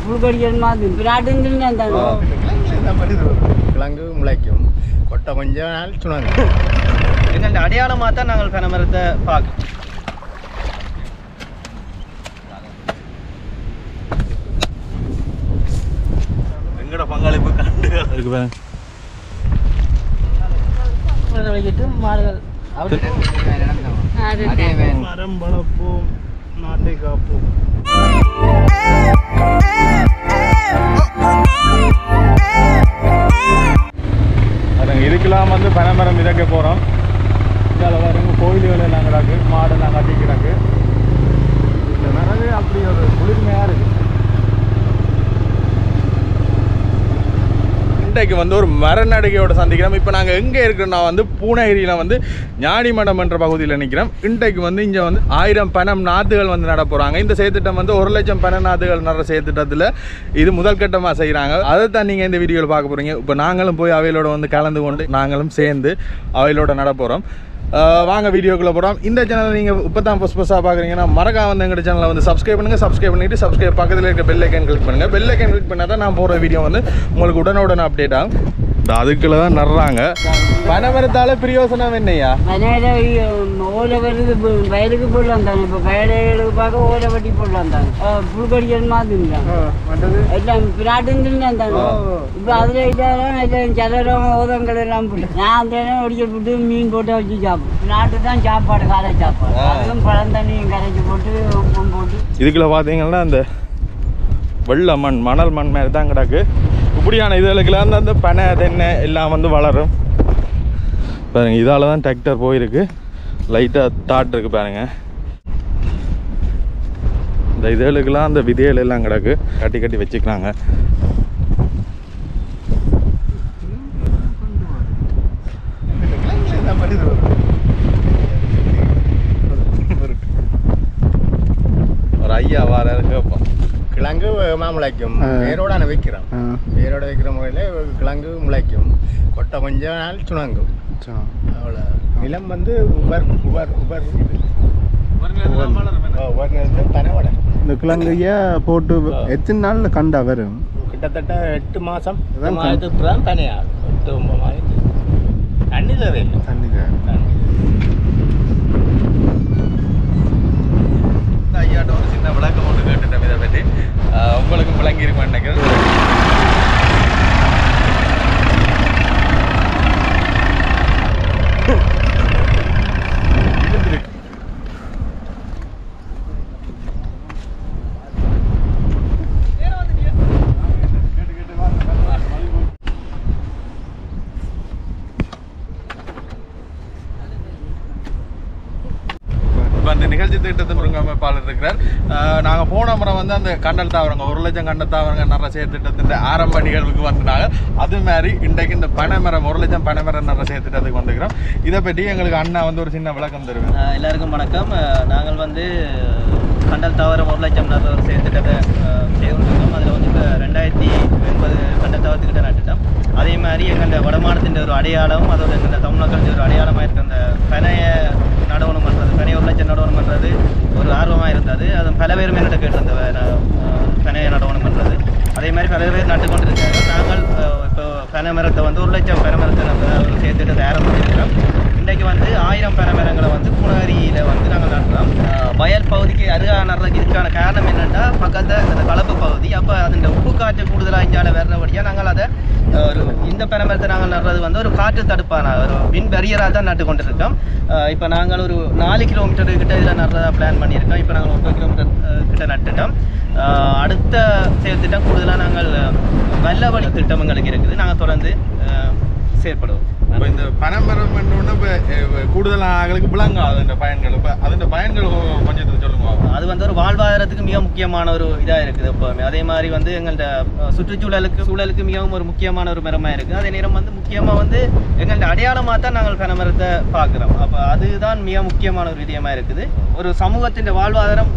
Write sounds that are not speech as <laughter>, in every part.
புழுக்கடிக்கிற மாதிரி பிராட்டுன்னு அந்த கிழங்கு முளைக்கும் கொட்டை கொஞ்ச நாள் சுணங்கு எங்கள்ட்ட அடையாளமாக தான் நாங்கள் பனைமரத்தை பார்க்கணும் எங்கட பங்களிப்பு கண்டு இருக்கு மாடுகள் மரம் வளர்ப்போம் நாட்டை காப்போம் பாருங்க இதுக்கெல்லாம் வந்து பனைமரம் விதைக்க போகிறோம் இதில் பாருங்க கோயில்கள் எல்லாம் கிடக்கு மாடெல்லாம் கட்டி கிடக்கு. இந்த அப்படி ஒரு குளிர்மையாக இருக்குது இன்றைக்கு வந்து ஒரு மரநடுகையோட சந்திக்கிறோம். இப்போ நாங்கள் எங்கே இருக்கிறோம்னா வந்து பூனகிரியில் வந்து ஞானிமடம் என்ற பகுதியில் நிற்கிறோம் இன்றைக்கு வந்து இங்கே வந்து ஆயிரம் பணம் நாற்றுகள் வந்து நட போகிறாங்க இந்த செயற்திட்டம் வந்து ஒரு லட்சம் பண நாற்றுகள் நட செயற்திட்டத்தில் இது முதல் கட்டமாக செய்கிறாங்க அதை தான் நீங்கள் இந்த வீடியோவில் பார்க்க போகிறீங்க இப்போ நாங்களும் போய் அவைகளோட வந்து கலந்து கொண்டு நாங்களும் சேர்ந்து அவைகளோட நட போகிறோம் வாங்க வீடியோக்குள்ளே போகிறோம் இந்த சேனலை நீங்கள் இப்போ தான் ஃபஸ்ட் ஃபஸ்ட்டாக பார்க்குறீங்கன்னா மறக்காம வந்து எங்கள் சேனலை வந்து சப்ஸ்கிரைப் பண்ணுங்கள் சப்ஸ்கிரைப் பண்ணிவிட்டு சப்ஸ்கிரைப் பக்கத்தில் இருக்க பெல் ஐக்கன் கிளிக் பண்ணுங்கள் பெல் ஐக்கன் கிளிக் பண்ணால் தான் நான் போகிற வீடியோ வந்து உங்களுக்கு உடனுடன் அப்டேட் ஆகும். இந்த அதுக்குள்ள தான் நடுறாங்க பனைமரத்தால பிரயோசனம் என்னையா? ஓலை வருது வயலுக்கு போடலாம் தானே. இப்போ வயலுக்கு பார்க்க ஓலை வட்டி போடலாம் தானே. மாதிரி மற்றது? எல்லாம் பிராட்டுன்னு தானே. இப்போ அதில் ஓதங்கள் எல்லாம் போட்டு. நான் அந்த இடம் ஒடிக்க போட்டு மீன் போட்டு வச்சு சாப்பிடுவேன். பிராட்டு தான் சாப்பாடு காலை சாப்பாடு. அதுவும் பழம் தண்ணியும் கரைச்சி போட்டு உப்பும் போட்டு. இதுக்குள்ள பார்த்தீங்கன்னா அந்த வெள்ள மண் மணல் மண் மாதிரி தான் கிடக்கு. இப்படியான இதுகளுக்கெல்லாம் வந்து அந்த பனை தென்னை எல்லாம் வந்து வளரும். பாருங்கள் இதால் தான் டிராக்டர் போயிருக்கு. லைட்டாக தாட் இருக்குது பாருங்கள் இந்த இதுகளுக்கெல்லாம் அந்த விதைகள் எல்லாம் கிடக்கு. கட்டி கட்டி வச்சுக்கிறாங்க. ஒரு ஐயா வார கிழங்கு வேகமாக முளைக்கும். வேரோட வைக்கிறோம். வேரோட வைக்கிற முறையில் கிழங்கு முளைக்கும். கொட்டை கொஞ்ச நாள் சுணங்கும் அவ்வளோ. நிலம் வந்து உபர் உபர் உபர் இந்த கிழங்கைய போட்டு எத்தனை நாள்ல கண்டா வரும்? கிட்டத்தட்ட எட்டு மாதம் மாதத்துக்கு அப்புறம் பனையாகும் எட்டு ஒன்பது மாதம். தண்ணி தேவையில்லை. தண்ணிதான் இந்த உங்களுக்கும் விளங்கி நாங்கள் போன முறை வந்து அந்த கண்டல் தாவரங்க ஒரு லட்சம் கண்டல் தாவரங்க நிறைய செயல் திட்டத்தின் ஆரம்ப நிகழ்வுக்கு வந்துட்டாங்க. அது மாதிரி இன்றைக்கு இந்த பனைமரம் ஒரு லட்சம் பனைமரம் நிறைய செயல் திட்டத்துக்கு வந்துக்கிறோம் இதை பற்றி எங்களுக்கு அண்ணா வந்து ஒரு சின்ன விளக்கம் தருவேன் எல்லாருக்கும் வணக்கம். நாங்கள் வந்து கண்டல் தாவரம் ஒரு லட்சம் நடுற சேர்த்துக்கிட்ட செயற்திட்டத்தை செய்து அதில் வந்து இப்போ ரெண்டாயிரத்தி எண்பது கண்டல் தாவரத்துக்கிட்ட நட்டுட்டோம் அதே மாதிரி எங்கள் வடமானத்தின் ஒரு அடையாளம் அதோட எங்கள் தமிழ்நாட்டின் ஒரு அடையாளமாக இருக்க அந்த பனைய நடவணும் பண்ணுறது பனைய ஒரு லட்சம் நடவணும் பண்ணுறது ஒரு ஆர்வமாக இருந்தது. அது பல பேருமே நட்டு கேட்டு அந்த பனைய நடவணும் பண்ணுறது அதே மாதிரி பல பேர் நட்டு கொண்டிருக்காங்க நாங்கள் இப்போ பனை மரத்தை வந்து ஒரு லட்சம் பனை மரத்தை நம்ம ஒரு சேர்த்துட்டு ஆரம்பிச்சிருக்கிறோம் இன்றைக்கு வந்து ஆயிரம் பனைமரங்களை வந்து பூனகிரியில் வந்து நாங்கள் நடுறோம் வயல் பகுதிக்கு அருகாக நடுறதுக்கு இதுக்கான காரணம் என்னென்னா பக்கத்தில் அந்த கலப்பு பகுதி. அப்போ அதில் உப்பு காற்று கூடுதலாக இஞ்சால வர்றபடியாக நாங்கள் அதை ஒரு இந்த பனை நாங்கள் நடுறது வந்து ஒரு காற்று தடுப்பான ஒரு வின் பெரியராக தான் நட்டு கொண்டிருக்கோம். இப்போ நாங்கள் ஒரு நாலு கிலோமீட்டர் கிட்ட இதில் நடுறதா பிளான் பண்ணியிருக்கோம். இப்போ நாங்கள் ஒன்பது கிலோமீட்டர் கிட்ட நட்டுட்டோம். அடுத்த செயல்திட்டம் கூடுதலாக நாங்கள் வல்லவழி திட்டம் எங்களுக்கு இருக்குது. நாங்கள் தொடர்ந்து செயற்படுவோம். இப்போ இந்த பனமரம் இப்போ கூடுதலாக ஆகளுக்கு விளங்காது இந்த பயன்கள். இப்போ அதன் பயன்கள் கொஞ்சம் சொல்லுங்க. அது வந்து ஒரு வாழ்வாதாரத்துக்கு மிக முக்கியமான ஒரு இதாக இருக்குது எப்போவுமே. அதே மாதிரி வந்து எங்கள்கிட்ட சுற்றுச்சூழலுக்கு சூழலுக்கு மிகவும் ஒரு முக்கியமான ஒரு மரமாக இருக்குது அதே நேரம் வந்து முக்கியமாக வந்து எங்கள்கிட்ட அடையாளமாக தான் நாங்கள் பனமரத்தை பார்க்குறோம் அப்போ அதுதான் மிக முக்கியமான ஒரு விடயமாக இருக்குது. ஒரு சமூகத்தின் வாழ்வாதாரம்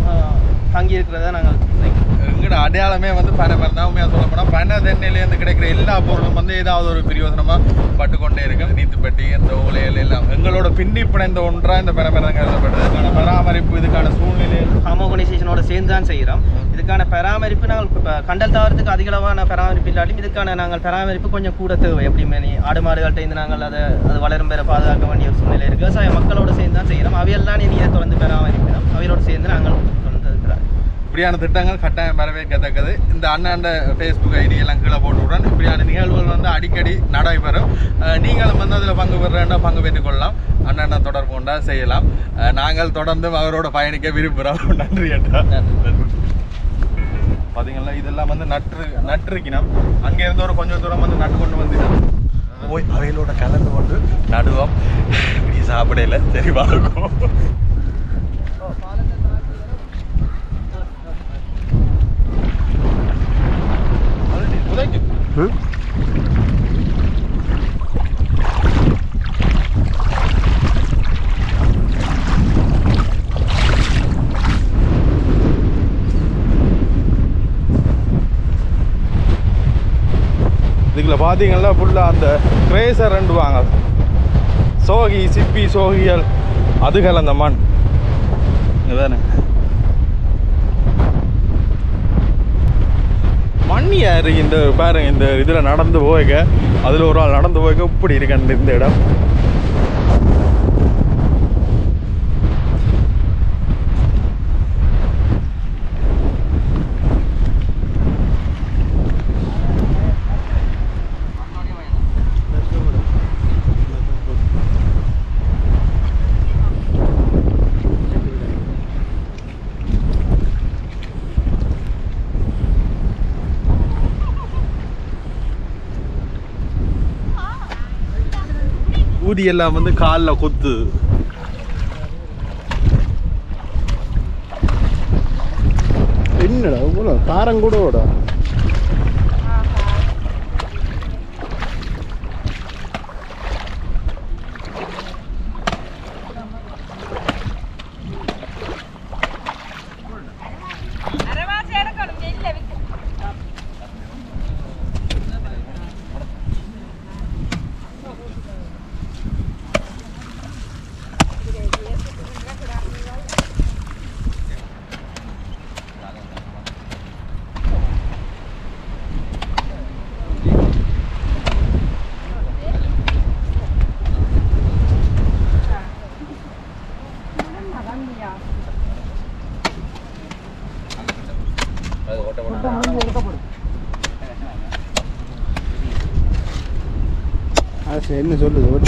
தங்கி இருக்கிறதா நாங்கள் நினைக்கிறோம். எங்களோட அடையாளமே வந்து பனை மரம் தான் உண்மையாக சொல்ல போனால் பனை தென்னையிலேருந்து கிடைக்கிற எல்லா பொருளும் வந்து ஏதாவது ஒரு பிரயோஜனமாக பட்டுக்கொண்டே இருக்கு நீத்துப்பட்டி இந்த ஓலைகள் எல்லாம். எங்களோட பின்னி பிணைந்த இந்த பனை மரம் கருதப்படுது இதுக்கான பராமரிப்பு இதுக்கான சூழ்நிலை. ஹாமோகனைசேஷனோட சேர்ந்து தான் செய்கிறோம் இதுக்கான பராமரிப்பு நாங்கள் இப்போ கண்டல் தாவரத்துக்கு அதிகளவான பராமரிப்பு இல்லாட்டியும் இதுக்கான நாங்கள் பராமரிப்பு கொஞ்சம் கூட தேவை. எப்படியுமே நீ ஆடு மாடுகள்கிட்ட இருந்து நாங்கள் அதை அது வளரும் பெற பாதுகாக்க வேண்டிய ஒரு சூழ்நிலை இருக்குது விவசாய மக்களோட சேர்ந்து தான் செய்கிறோம் அவையெல்லாம் நீங்கள் நீ தொடர்ந்து பராமரிக்கிறோம் அவையோட சேர்ந்து நாங்கள் இப்படியான திட்டங்கள் கட்டாயம் வரவேற்கத்தக்கது. இந்த அண்ணாண்ட ஃபேஸ்புக் ஐடி எல்லாம் கீழே போட்டுவிடுறேன் இப்படியான நிகழ்வுகள் வந்து அடிக்கடி நடைபெறும். நீங்களும் வந்து அதில் பங்கு பெறேன்னா பங்கு பெற்றுக் கொள்ளலாம் அண்ணனை தொடர்பு கொண்டா செய்யலாம். நாங்கள் தொடர்ந்து அவரோட பயணிக்க விரும்புகிறோம். <laughs> நன்றி அண்ணா. பார்த்தீங்களா இதெல்லாம் வந்து நட்டு நட்டுருக்கணும் அங்கேருந்து ஒரு கொஞ்சம் தூரம் வந்து நட்டு கொண்டு வந்துட்டோம் போய் அவையிலோட கலந்து கொண்டு நடுவோம். இப்படி சாப்பிடல சரி thank you. Hmm? ம்? இதுக்குள்ள பார்த்தீங்கன்னா ஃபுல்லாக அந்த கிரேசர் ரெண்டு வாங்க சோகி சிப்பி சோகியல் அதுகள் அந்த மண் இதுதானே மண்ணியா இந்த பாருங்க இந்த இதில் நடந்து போய்க்க அதில் ஒரு ஆள் நடந்து போய்க்க இப்படி இருக்கு அந்த இந்த இடம். ஊதி எல்லாம் வந்து காலில் கொத்து. என்னடா இவ்வளோ காரம் கூட ஓட ஆசை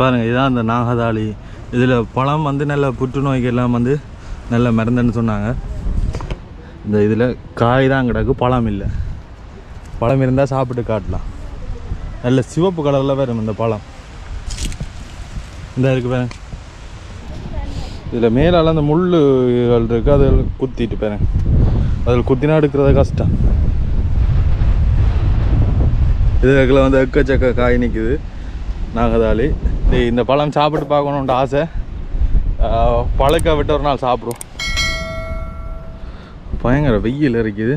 பாருங்கள் இதான் அந்த நாகதாளி. இதில் பழம் வந்து நல்ல புற்றுநோய்க்கெல்லாம் வந்து நல்ல மருந்துன்னு சொன்னாங்க. இந்த இதில் காய் தான் கிடக்கு பழம் இல்லை. பழம் இருந்தால் சாப்பிட்டு காட்டலாம். நல்ல சிவப்பு கலரில் வரும் இந்த பழம். இந்த இருக்குது பாருங்க. இதில் மேலால் அந்த முள்ளுகள் இருக்குது அதில் குத்திட்டு பாருங்க. அதில் குத்தினா எடுக்கிறது கஷ்டம். இதுல வந்து எக்கச்சக்க காய் நிற்குது நாகதாளி. இந்த பழம் சாப்பிட்டு பார்க்கணுன்ற ஆசை. பழக்க பழுக்க விட்டு ஒரு நாள் சாப்பிடுவோம். பயங்கர வெயில் இருக்குது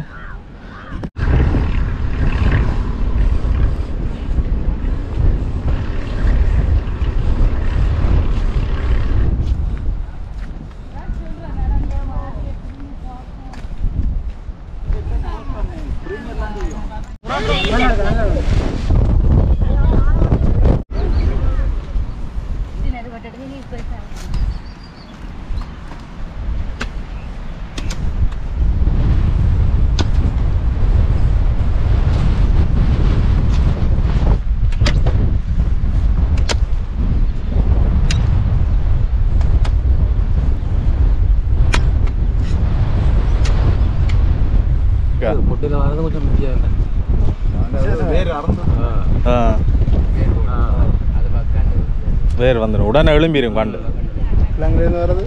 பொட்டில் வரது கொஞ்சம் முக்கியம் ஆ. வேர் வந்துடும். உடனே எழும்பிடும் கண்டு. வர்றது?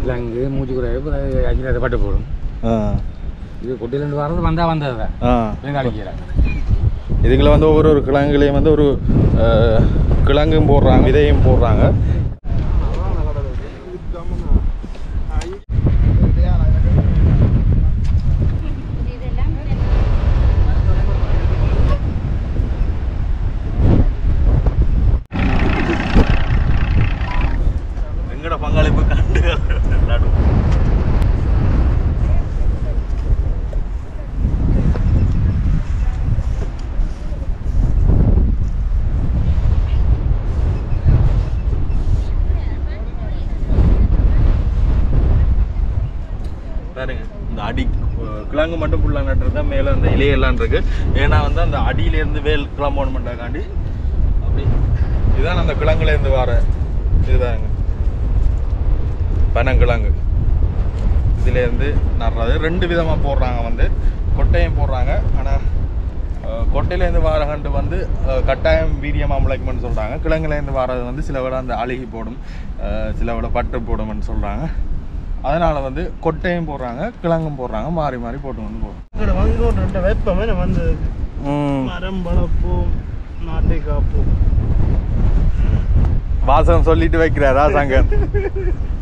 விலங்கு மூச்சு குறைவு அஞ்சு பட்டு போடும். ஆ. இது பொட்டிலேருந்து வர்றது வந்தால் வந்தது அடிக்கிறாங்க இதுக்குள்ள வந்து ஒவ்வொரு ஒரு கிழங்குலையும் வந்து ஒரு கிழங்கும் போடுறாங்க விதையும் போடுறாங்க எங்கட பங்களிப்பு கண்டு நடு பாருங்க இந்த அடி அஹ், கிழங்கு மட்டும் ஃபுல்லாக நட்டுருந்தா மேலே அந்த இலையெல்லாம் இருக்குது ஏன்னா வந்து அந்த அடியிலேருந்து வேல் கிளம்பணும் பண்ணுறக்காண்டி அப்படி. இதுதான் அந்த கிழங்குலேருந்து வர இதுதாங்க. பனங்கிழங்கு. இதுலேருந்து நடுறது. ரெண்டு விதமாக போடுறாங்க வந்து. கொட்டையும் போடுறாங்க. ஆனால் கொட்டையிலேருந்து வாரகண்டு வந்து கட்டாயம் வீரியமாக முளைக்கும்னு சொல்கிறாங்க கிழங்குலேருந்து வாரது வந்து சில விட அந்த அழுகி போடும். சில விட பட்டு போடும்னு சொல்கிறாங்க அதனால் வந்து கொட்டையும் போடுறாங்க கிழங்கும் போடுறாங்க மாறி மாறி போட்டு வந்து போடுறோம் வந்து ரெண்டு வெப்பமே வந்து மரம் வளர்ப்போம் நாட்டை காப்போம் வாசகம் சொல்லிட்டு வைக்கிறாரா சங்கர்? <laughs>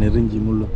நெருஞ்சி முள்ளு.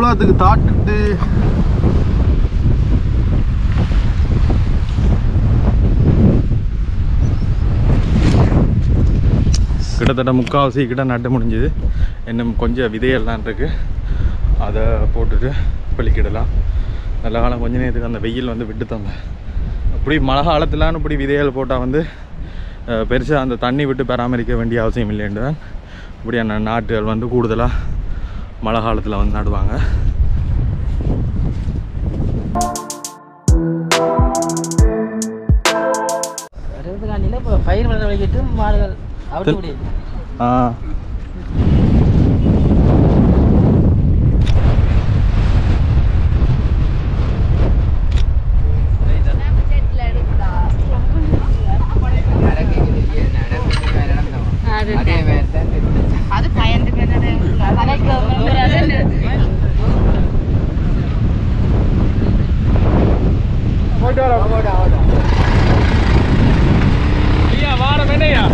உலகத்துக்கு தாட்டு கிட்டத்தட்ட முக்கால்வாசி கிட்ட நட்டு முடிஞ்சுது. இன்னும் கொஞ்சம் விதையெல்லாம் இருக்குது அதை போட்டுட்டு பழிக்கிடலாம் நல்ல காலம் கொஞ்ச நேரத்துக்கு அந்த வெயில் வந்து விட்டு தந்தேன் அப்படி மழை காலத்துலான்னு இப்படி விதைகள் போட்டால் வந்து பெருசாக அந்த தண்ணி விட்டு பராமரிக்க வேண்டிய அவசியம் இல்லைன்னு தான் இப்படியான நாட்டுகள் வந்து கூடுதலாக மழை காலத்தில் வந்து நடுவாங்க. பயிர் வளர வைக்கிட்டு ஆ அது பயந்து ஐயா வாரம் என்னையா?